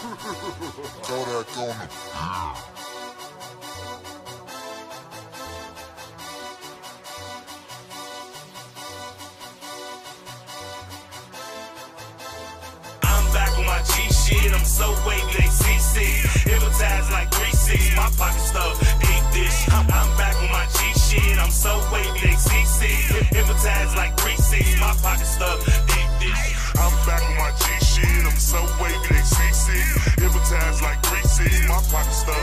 Kodak on them. I'm back on my G shit. I'm so wavy, they CC. Hypnotized like 360. My pocket stuff, deep dish. I'm, back on my G shit. I'm so wavy, they CC. Hypnotized like My pocket stuff.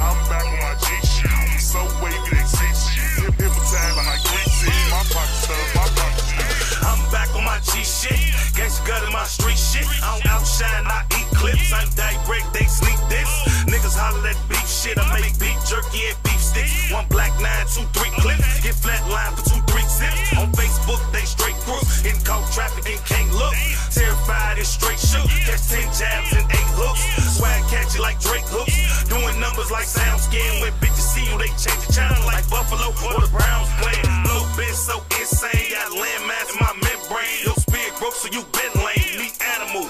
I'm back on my G shit. So wavy, they CC. Hypnotized like 360. My pocket stuff. My pocket stuff. I'm back on my G shit. Gangsta gut in my street shit. I don't outshine, I eat clips. I'm direct, they sneak this. Niggas holler that beef shit. I make beef jerky and beef sticks. One black nine, two, three clips. Get flat line for two, three sips. On Facebook, they straight crooks. In cold traffic and can't look. Terrified and straight shoot. Catch 10 jabs like. When bitches see you, they change the channel like Buffalo or the Browns playing. Flow been so insane. Got landmass in my membrane. Your spirit broke, so you been lame. Meet animal,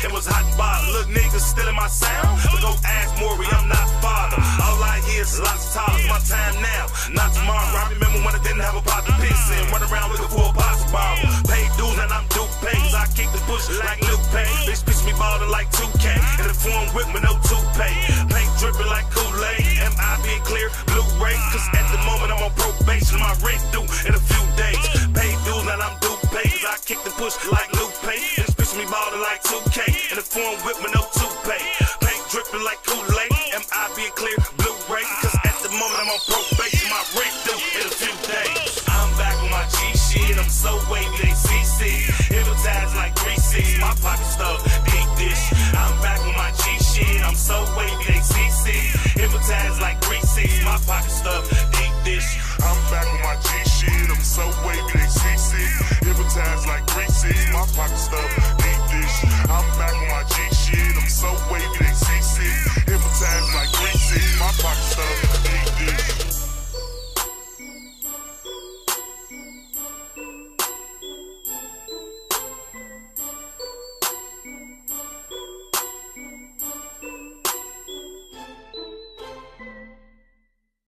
It was hot bottom. Look, niggas still in my sound. But go ask Maury, I'm not father. All I hear is lots of talk. My time now, not tomorrow. I remember when I didn't have a pot to piss in. Run around looking for a pot to borrow. Paid dues and I'm due pays. I kick the push like Luke Pay. Bitch, bitch me ballin' like 2K. In the form with me, no toupee. Paint dripping like Kool-Aid. MI being clear, Blu-ray. Cause at the moment I'm on probation. My rent due in a few days. Paid dues and I'm due pays. I kick the push like Luke Pay. Bitch, bitch me ballin' like 2K. In the form whip with no toupee. Paint dripping like Kool-Aid.